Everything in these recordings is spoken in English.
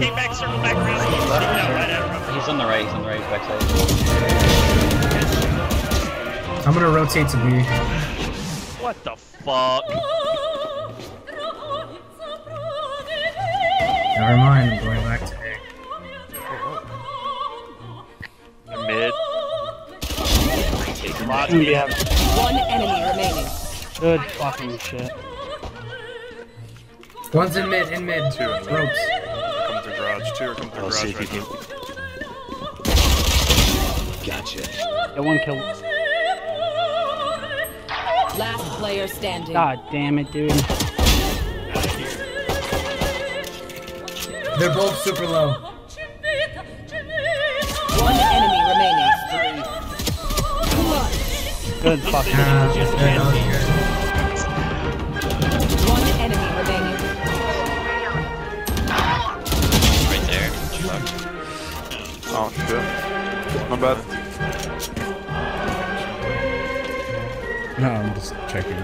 came back, circled back around, and he sneaked out right at him. He's on the right, he's on the right, backside. I'm gonna rotate to B. What the fuck? Never mind, I'm going back to A. Mid. Take a lot. Dude, yeah. One enemy remaining. Good fucking shit. One's in mid, in mid. Two in mid. Ropes. Come through garage. Two are coming through I'll see garage if you right can. now. Gotcha. That one kill. Last player standing. God damn it, dude. They're both super low. One enemy remaining. Good fucking Oh shit. My bad. No, I'm just checking.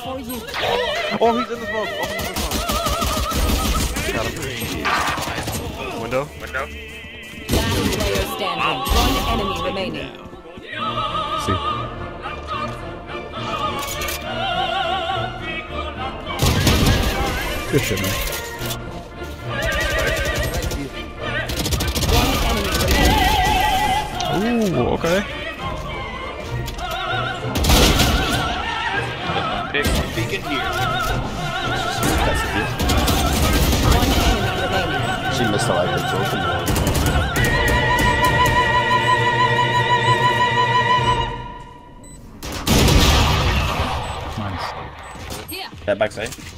Oh, he's in the smoke. Oh, he's in the smoke. Got him. Window. Window. Last player standing. One enemy remaining. Good shit, man. One enemy remaining. Ooh, okay. Beacon here. One enemy remaining. She missed a light big open Nice. That backside.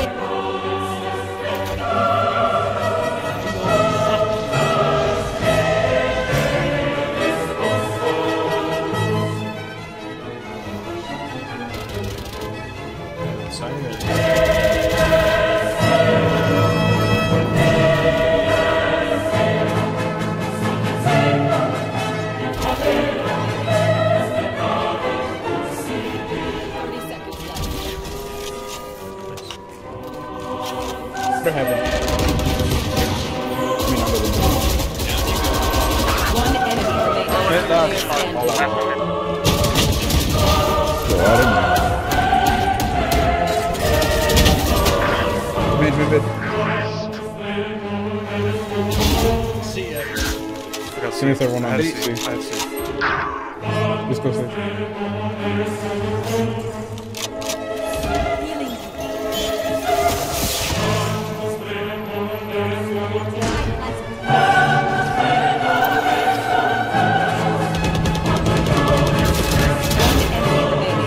One enemy remaining. Hit that. Standing. Go out in there. Mid, mid, mid. I got See everyone on have C. C. I have C. Just go safe.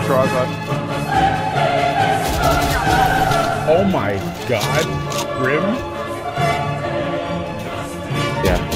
Garage left. Oh my god. Grim? Yeah.